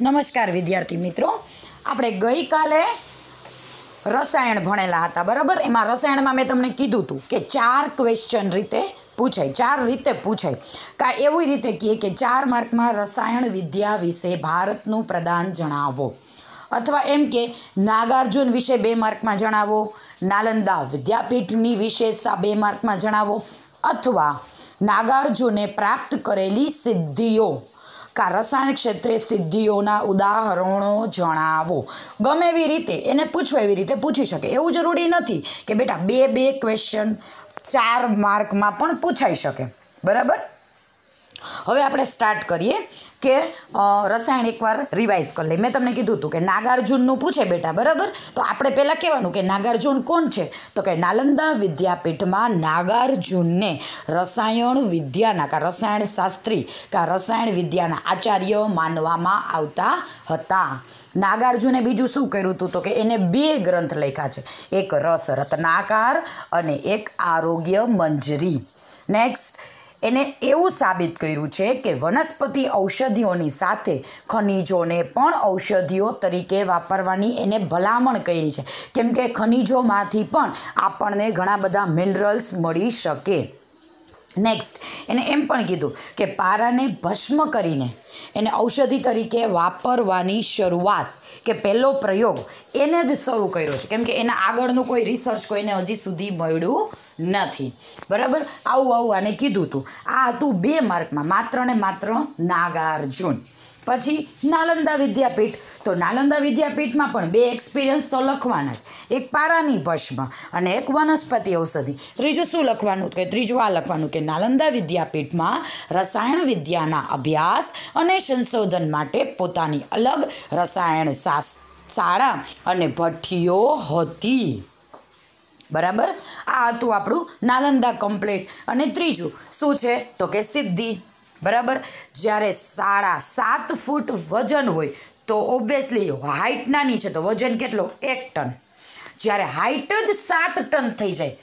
નમસ્કાર, વિદ્યાર્થી મિત્રો. આપણે ગઈકાલે રસાયણ ભણેલા હતા, બરાબર? એમાં રસાયણમાં મેં તમને કીધું હતું કે ચાર ક્વેશ્ચન રીતે પૂછાય, ચાર રીતે પૂછાય. કા એવી રીતે કહીએ કે ચાર માર્કમાં રસાયણ વિદ્યા વિશે ભારતનું પ્રદાન જણાવો. અથવા એમ કે નાગાર્જુન વિશે બે માર્કમાં જણાવો, નાલંદા વિદ્યાપીઠની વિશેષતા બે માર્કમાં જણાવો, અથવા નાગાર્જુને પ્રાપ્ત કરેલી સિદ્ધિઓ. કા રસાયણ ક્ષેત્રે સિદ્ધિઓના ઉદાહરણો જણાવો. ગમે એવી રીતે એને પૂછો એવી રીતે પૂછી શકે. એવું જરૂરી નથી કે બેટા બે બે ક્વેશ્ચન ચાર માર્કમાં પણ પૂછાઈ શકે. બરાબર? હવે આપણે સ્ટાર્ટ કરીએ કે રસાયણ એકવાર રિવાઇઝ કરી લઈએ મેં તમને કીધું હતું કે નાગાર્જુનનું પૂછે બેટા, બરાબર? તો આપણે પહેલાં કહેવાનું કે નાગાર્જુન કોણ છે? તો કે નાલંદા વિદ્યાપીઠમાં નાગાર્જુનને રસાયણ વિદ્યાના કા રસાયણ શાસ્ત્રી કા રસાયણ વિદ્યાના આચાર્ય માનવામાં આવતા હતા. નાગાર્જુને બીજું શું કર્યું હતું તો કે એને બે ગ્રંથ લખ્યા છે. એક રસ રત્નાકાર અને એક આરોગ્ય મંજરી. નેક્સ્ટ એને એવું સાબિત કર્યું છે કે વનસ્પતિ ઔષધિઓની સાથે ખનિજોને પણ ઔષધિઓ તરીકે વાપરવાની એને ભલામણ કરી છે. કેમ કે ખનિજોમાંથી પણ આપણને ઘણા બધા મિનરલ્સ મળી શકે. નેક્સ્ટ એને એમ પણ કીધું કે પારાને ભસ્મ કરીને એને ઔષધિ તરીકે વાપરવાની શરૂઆત, કે પહેલો પ્રયોગ એને જ શરૂ કર્યો છે. કેમ કે એના આગળનું કોઈ રિસર્ચ કોઈને હજી સુધી મળ્યું નથી. બરાબર? આવું આવું આને કીધું હતું આ હતું બે માર્કમાં, માત્ર ને માત્ર નાગાર્જુન. પછી નાલંદા વિદ્યાપીઠ. તો નાલંદા વિદ્યાપીઠમાં પણ બે એક્સપિરિયન્સ તો લખવાના જ. એક પારાની ભસ્મ અને એક વનસ્પતિ ઔષધિ. ત્રીજું શું લખવાનું કે ત્રીજું આ લખવાનું કે નાલંદા વિદ્યાપીઠમાં રસાયણ વિદ્યાના અભ્યાસ અને સંશોધન માટે પોતાની અલગ રસાયણ શાળા અને ભઠ્ઠીઓ હતી. બરાબર? આ હતું આપણું નાલંદા કમ્પ્લેટ અને ત્રીજું, શું છે? તો કે સિદ્ધિ. બરાબર? જ્યારે સાડા સાત ફૂટ વજન હોય, તો ઓબ્વિયસલી હાઇટ નાની છે, તો વજન કેટલો? એક ટન. જ્યારે હાઇટ જ સાત ટન થઈ જાય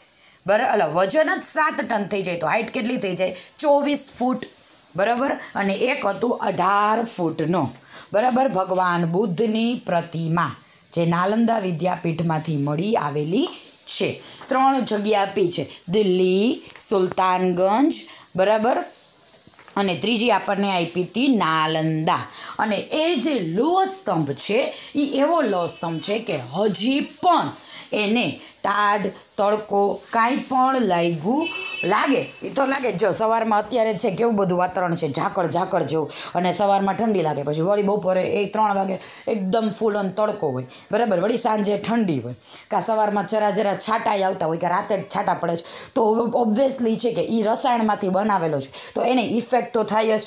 બરાબર વજન જ સાત ટન થઈ જાય, તો હાઇટ કેટલી થઈ જાય? ચોવીસ ફૂટ. બરાબર? અને એક હતું અઢાર ફૂટનો. બરાબર? ભગવાન બુદ્ધની પ્રતિમા, જે નાલંદા વિદ્યાપીઠમાંથી મળી આવેલી છે. ત્રણ જગ્યા આપી છે. દિલ્હી, સુલતાનગંજ, બરાબર? અને ત્રીજી આપણને આપી હતી નાલંદા. અને એ જે લોહ સ્તંભ છે એ એવો લોહ સ્તંભ છે કે હજી પણ એને ટાઢ તડકો કાંઈ પણ લાગ્યું લાગે. એ તો લાગે જ જો સવારમાં અત્યારે છે કેવું બધું વાતાવરણ છે, ઝાકળ ઝાકળ જેવું. અને સવારમાં ઠંડી લાગે, પછી વળી બપોરે એ ત્રણ વાગે એકદમ ફૂલ અને તડકો હોય. બરાબર? વળી સાંજે ઠંડી હોય. કાં સવારમાં જરા જરા છાંટાઈ આવતા હોય, કે રાતે જ છાંટા પડે છે. તો ઓબ્વિયસલી છે કે એ રસાયણમાંથી બનાવેલો છે. તો એને ઇફેક્ટ તો થાય જ.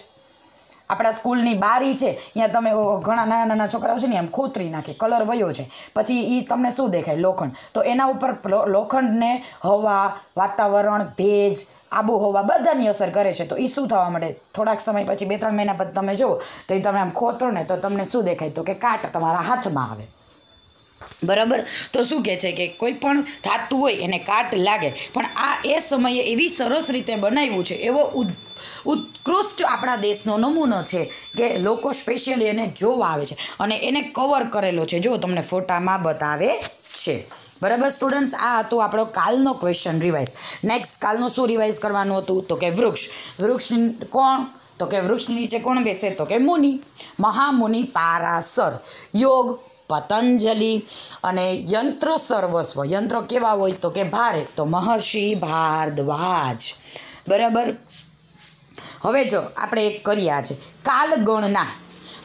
આપણા સ્કૂલની બારી છે ત્યાં તમે ઘણા નાના નાના છોકરાઓ છે ને, એમ ખોતરી નાખે, કલર વયો છે પછી એ તમને શું દેખાય? લોખંડ. તો એના ઉપર લોખંડને હવા, વાતાવરણ, ભેજ, આબોહવા બધાની અસર કરે છે. તો એ શું થવા માટે થોડાક સમય પછી બે ત્રણ મહિના પછી તમે જુઓ, તો એ તમે આમ ખોતરો ને તો તમને શું દેખાય? તો કે કાટ તમારા હાથમાં આવે. બરાબર? તો શું કહે છે કે કોઈ પણ ધાતુ હોય એને કાટ લાગે. પણ આ એ સમયે એવી સરસ રીતે બનાવ્યું છે. એવો ઉદ, ઉત્કૃષ્ટ આપણા દેશનો નમૂનો છે કે લોકો સ્પેશિયલી એને જોવા આવે છે અને એને કવર કરેલો છે. જો તમને ફોટામાં બતાવે છે. બરાબર સ્ટુડન્ટ્સ આ હતો આપણો કાલનો ક્વેશ્ચન રિવાઇઝ નેક્સ્ટ કાલનું શું રિવાઇઝ કરવાનું હતું? તો કે વૃક્ષ. વૃક્ષ કોણ? તો કે વૃક્ષની નીચે કોણ બેસે? તો કે મુનિ. મહામુનિ પારાસર. યોગ પતંજલિ અને યંત્ર સર્વસ્વ. યંત્ર કેવા હોય તો કે ભારે. તો મહર્ષિ ભારદ્વાજ. બરાબર? હવે જો આપણે એક કરીએ આજે. કાલગણના.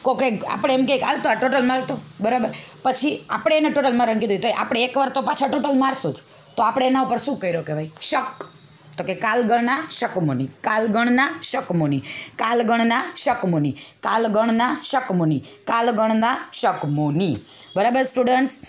કોકે આપણે એમ કે હાલ તો આ ટોટલ મારતો. બરાબર? પછી આપણે એને ટોટલ મારવાનું કીધું. તો આપણે એકવાર તો પાછા ટોટલ મારશું જ. તો આપણે એના ઉપર શું કર્યો કે ભાઈ શક. તો કે કાલગણના શકમુનિ કાલગણના શકમુનિ કાલગણના શકમુનિ કાલગણના શકમુનિ કાલગણના શકમુનિ. બરાબર સ્ટુડન્ટ્સ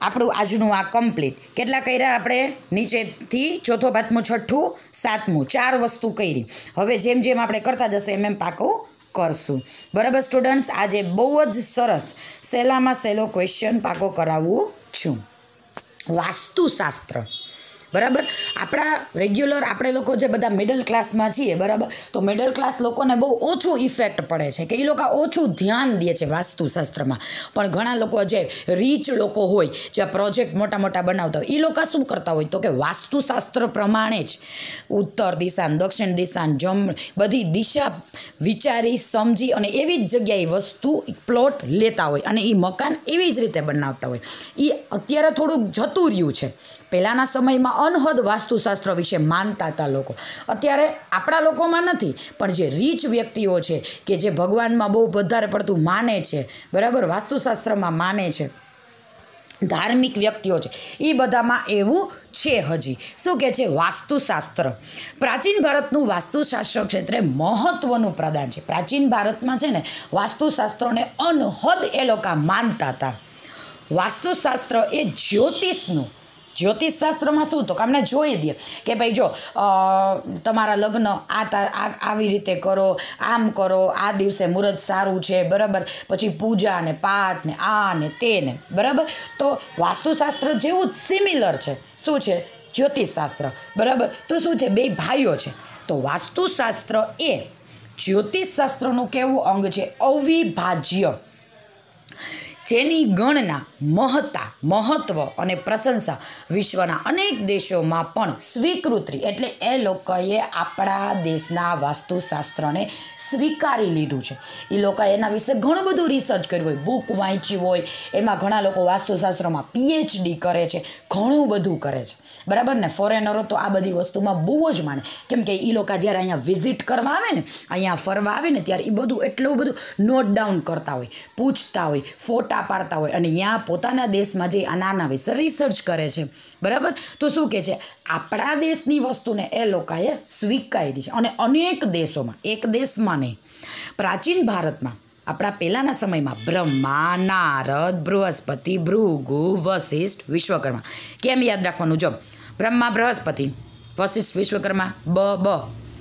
આપણું આજનું આ કમ્પ્લીટ કેટલા કર્યા આપણે? નીચેથી ચોથો, પાંચમું, છઠ્ઠું, સાતમું. ચાર વસ્તુ કરી. હવે જેમ જેમ આપણે કરતા જશે એમ એમ પાકું કરશું. બરાબર સ્ટુડન્ટ્સ આજે બહુ જ સરસ. સહેલામાં સહેલો ક્વેશ્ચન પાકો કરાવું છું. વાસ્તુશાસ્ત્ર. બરાબર? આપણા રેગ્યુલર આપણે લોકો જે બધા મિડલ ક્લાસમાં છીએ, બરાબર? તો મિડલ ક્લાસ લોકોને બહુ ઓછું ઇફેક્ટ પડે છે કે એ લોકો ઓછું ધ્યાન દે છે વાસ્તુશાસ્ત્રમાં. પણ ઘણા લોકો જે રીચ લોકો હોય, જે પ્રોજેક્ટ મોટા મોટા બનાવતા હોય એ લોકો શું કરતા હોય? તો કે વાસ્તુશાસ્ત્ર પ્રમાણે જ ઉત્તર દિશા દક્ષિણ દિશા જમ, બધી દિશા વિચારી, સમજી અને એવી જ જગ્યાએ વસ્તુ પ્લોટ લેતા હોય અને એ મકાન એવી જ રીતે બનાવતા હોય. એ અત્યારે થોડુંક જતું રહ્યું છે. પહેલાંના સમયમાં અનહદ વાસ્તુશાસ્ત્ર વિશે માનતા હતા લોકો. અત્યારે આપણા લોકોમાં નથી, પણ જે રીચ વ્યક્તિઓ છે, કે જે ભગવાનમાં બહુ વધારે પડતું માને છે, બરાબર? વાસ્તુશાસ્ત્રમાં માને છે. ધાર્મિક વ્યક્તિઓ છે એ બધામાં એવું છે હજી. શું કે છે? વાસ્તુશાસ્ત્ર. પ્રાચીન ભારતનું વાસ્તુશાસ્ત્ર ક્ષેત્રે મહત્ત્વનું પ્રદાન છે. પ્રાચીન ભારતમાં છે ને, વાસ્તુશાસ્ત્રોને અનહદ એ લોકો માનતા હતા. વાસ્તુશાસ્ત્ર એ જ્યોતિષનું જ્યોતિષશાસ્ત્રમાં શું તો કે અમને જોઈ દે કે ભાઈ જો તમારા લગ્ન આ તાર આવી રીતે કરો, આમ કરો, આ દિવસે મુહૂર્ત સારું છે, બરાબર? પછી પૂજા ને પાઠ ને આ ને તે ને, બરાબર? તો વાસ્તુશાસ્ત્ર જેવું જ સિમિલર છે. શું છે? જ્યોતિષશાસ્ત્ર, બરાબર? તો શું છે? બે ભાઈઓ છે. તો વાસ્તુશાસ્ત્ર એ જ્યોતિષશાસ્ત્રનું કેવું અંગ છે? અવિભાજ્ય. જેની ગણના મહત્તા, મહત્વ અને પ્રશંસા વિશ્વના અનેક દેશોમાં પણ સ્વીકૃતિ એટલે એ લોકોએ આપણા દેશના વાસ્તુશાસ્ત્રને સ્વીકારી લીધું છે. એ લોકોએ એના વિશે ઘણું બધું રિસર્ચ કર્યું હોય બુક વાંચી હોય, એમાં ઘણા લોકો વાસ્તુશાસ્ત્રમાં પીએચડી કરે છે, ઘણું બધું કરે છે. બરાબર ને? ફોરેનરો તો આ બધી વસ્તુમાં બહુ જ માને. કેમ કે એ લોકો જ્યારે અહીંયા વિઝિટ કરવા આવે ને, અહીંયા ફરવા આવે ને, ત્યારે એ બધું એટલું બધું નોટ ડાઉન કરતા હોય, પૂછતા હોય ફોટા પાડતા હોય અને ત્યાં પોતાના દેશમાં જે નાના વિશે રિસર્ચ કરે છે, બરાબર? તો શું કહે છે? આપણા દેશની વસ્તુને એ લોકોએ સ્વીકારી છે અને અનેક દેશોમાં, એક દેશમાં નહીં, પ્રાચીન ભારતમાં, આપણા પહેલાંના સમયમાં, બ્રહ્મા, નારદ, બૃહસ્પતિ, ભૃગુ, વશિષ્ઠ, વિશ્વકર્મા. કેમ યાદ રાખવાનું? જો, બ્રહ્મા, બૃહસ્પતિ, વશિષ્ઠ, વિશ્વકર્મા, બ બ,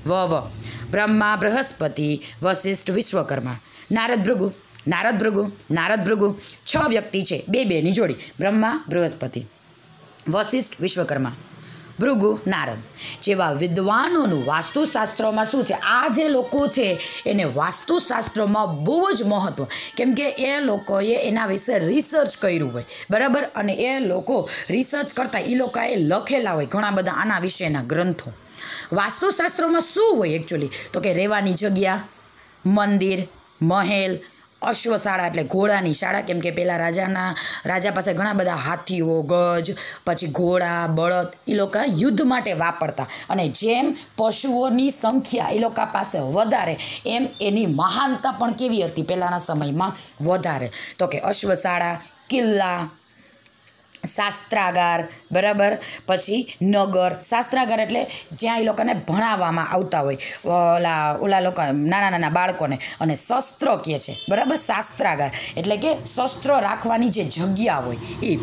વ વ. બ્રહ્મા, બૃહસ્પતિ, વશિષ્ઠ, વિશ્વકર્મા. નારદ, ભૃગુ નારદ ભૃગુ નારદ ભૃગુ, છ વ્યક્તિ છે, બે બેની જોડી, બ્રહ્મા, બૃહસ્પતિ. વશિષ્ઠ વિશ્વકર્મા, ભૃગુ, નારદ. જેવા વિદ્વાનોનું વાસ્તુશાસ્ત્રોમાં શું છે? આ જે લોકો છે, એને વાસ્તુશાસ્ત્રોમાં બહુ જ મહત્ત્વ કેમ કે એ લોકોએ એના વિશે રિસર્ચ કર્યું હોય, બરાબર? અને એ લોકો રિસર્ચ કરતાં એ લોકોએ લખેલા હોય, ઘણા બધા આના વિશેના ગ્રંથો. વાસ્તુશાસ્ત્રોમાં શું હોય એકચ્યુઅલી તો કે રહેવાની જગ્યા, મંદિર, મહેલ અશ્વશાળા એટલે ઘોડાની શાળા. કેમ કે પહેલાં રાજાના, રાજા પાસે ઘણા બધા હાથીઓ, ગજ, પછી ઘોડા, બળદ એ લોકો યુદ્ધ માટે વાપરતા. અને જેમ પશુઓની સંખ્યા એ લોકો પાસે વધારે, એમ એની મહાનતા પણ કેવી હતી? પહેલાંના સમયમાં વધારે. તો કે અશ્વશાળા કિલ્લા શાસ્ત્રાગાર, બરાબર? પછી નગર. શાસ્ત્રાગાર એટલે જ્યાં એ લોકોને ભણાવવામાં આવતા હોય. ઓલા ઓલા લોકો, નાના નાના બાળકોને. અને શસ્ત્ર કહે છે. બરાબર? શાસ્ત્રાગાર. એટલે કે શસ્ત્ર રાખવાની જે જગ્યા હોય એ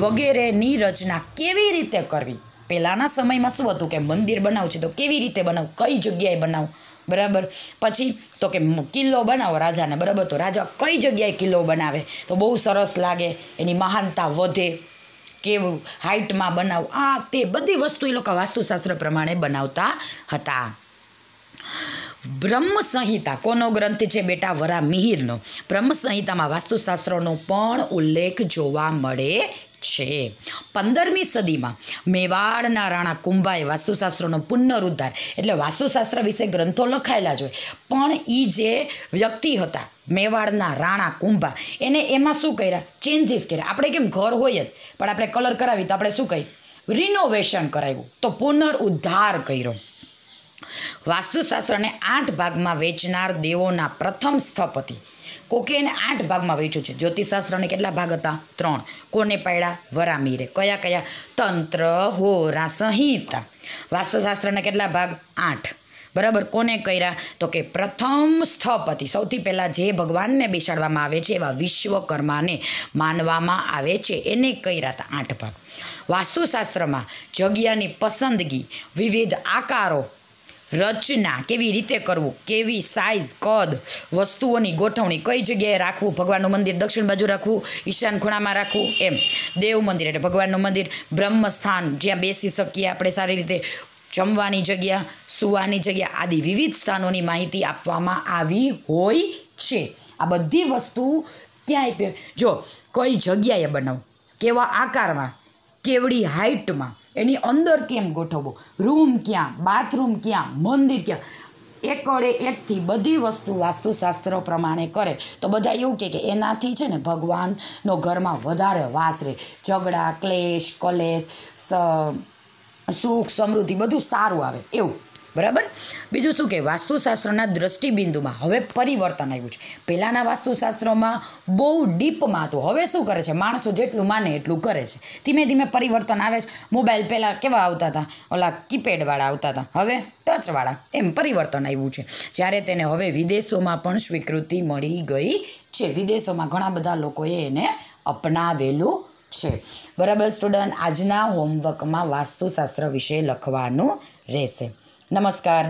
વગેરેની રચના કેવી રીતે કરવી? પહેલાંના સમયમાં શું હતું કે મંદિર બનાવવું છે તો કેવી રીતે બનાવવું કઈ જગ્યાએ બનાવવું બરાબર? પછી તો કે કિલ્લો બનાવો રાજાને. બરાબર? તો રાજા કઈ જગ્યાએ કિલ્લો બનાવે? તો બહુ સરસ લાગે. એની મહાનતા વધે. કેવું હાઇટમાં બનાવ. આ તે બધી વસ્તુ એ લોકો વાસ્તુશાસ્ત્ર પ્રમાણે બનાવતા હતા. બ્રહ્મ સંહિતા કોનો ગ્રંથ છે બેટા? વરા મિહિરનો. બ્રહ્મ સંહિતામાં વાસ્તુશાસ્ત્રનો પણ ઉલ્લેખ જોવા મળે છે. પંદરમી સદીમાં મેવાડના રાણા કુંભાએ વાસ્તુશાસ્ત્રનો પુનરુદ્ધાર, એટલે વાસ્તુશાસ્ત્ર વિશે ગ્રંથો લખાયેલા જ હોય. પણ એ જે વ્યક્તિ હતા, મેવાડના રાણા કુંભા, એને એમાં શું કર્યા? ચેન્જીસ કર્યા. આપણે કેમ ઘર હોય જ, પણ આપણે કલર કરાવી તો આપણે શું કહી રિનોવેશન કરાવ્યું. તો પુનરુદ્ધાર કર્યો. વાસ્તુશાસ્ત્રને આઠ ભાગમાં વેચનાર દેવોના પ્રથમ સ્થપતિ કોકે એને આઠ ભાગમાં વેચ્યું છે. જ્યોતિષશાસ્ત્રને કેટલા ભાગ હતા? ત્રણ. કોને પાડ્યા? વરામીરે. કયા કયા? તંત્ર, હોરા, સંહિતા. વાસ્તુશાસ્ત્રના કેટલા ભાગ? આઠ. બરાબર? કોને કર્યા? તો કે પ્રથમ સ્થપતિ. સૌથી પહેલાં જે ભગવાનને બેસાડવામાં આવે છે, એવા વિશ્વકર્માને માનવામાં આવે છે. એને કર્યા હતા આઠ ભાગ. વાસ્તુશાસ્ત્રમાં જગ્યાની પસંદગી, વિવિધ આકારો રચના કેવી રીતે કરવું? કેવી સાઇઝ કદ? વસ્તુઓની ગોઠવણી કઈ જગ્યાએ રાખવું? ભગવાનનું મંદિર દક્ષિણ બાજુ રાખવું? ઈશાન ખૂણામાં રાખવું? એમ. દેવ મંદિર એટલે ભગવાનનું મંદિર. બ્રહ્મસ્થાન, જ્યાં બેસી શકીએ આપણે સારી રીતે. જમવાની જગ્યા, સુવાની જગ્યા આદિ વિવિધ સ્થાનોની માહિતી આપવામાં આવી હોય છે. આ બધી વસ્તુ ક્યાંય જો, કઈ જગ્યાએ બનાવું? કેવા આકારમાં? કેવડી હાઇટમાં એની અંદર કેમ ગોઠવવું? રૂમ ક્યાં? બાથરૂમ ક્યાં? મંદિર ક્યાં? એકડે એકથી બધી વસ્તુ વાસ્તુશાસ્ત્રો પ્રમાણે કરે. તો બધા એવું કહે કે એનાથી છે ને ભગવાનનો ઘરમાં વધારે વાસ રહે. ઝઘડા, ક્લેશ, કલેશ સુખ, સમૃદ્ધિ બધું સારું આવે. એવું. બરાબર? બીજું શું કે, વાસ્તુશાસ્ત્રના દ્રષ્ટિબિંદુમાં હવે પરિવર્તન આવ્યું છે. પહેલાંના વાસ્તુશાસ્ત્રોમાં બહુ ડીપમાં હતું. હવે શું કરે છે? માણસો જેટલું માને એટલું કરે છે. ધીમે ધીમે પરિવર્તન આવે છે. મોબાઈલ પહેલાં કેવા આવતા હતા? ઓલા કીપેડવાળા આવતા હતા. હવે ટચવાળા એમ પરિવર્તન આવ્યું છે. જ્યારે તેને હવે વિદેશોમાં પણ સ્વીકૃતિ મળી ગઈ છે. વિદેશોમાં ઘણા બધા લોકોએ એને અપનાવેલું છે. બરાબર, સ્ટુડન્ટ? આજના હોમવર્કમાં વાસ્તુશાસ્ત્ર વિશે લખવાનું રહેશે. નમસ્કાર.